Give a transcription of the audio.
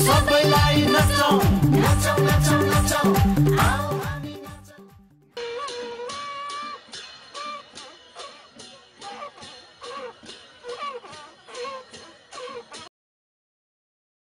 सबैलाई नचाउँ।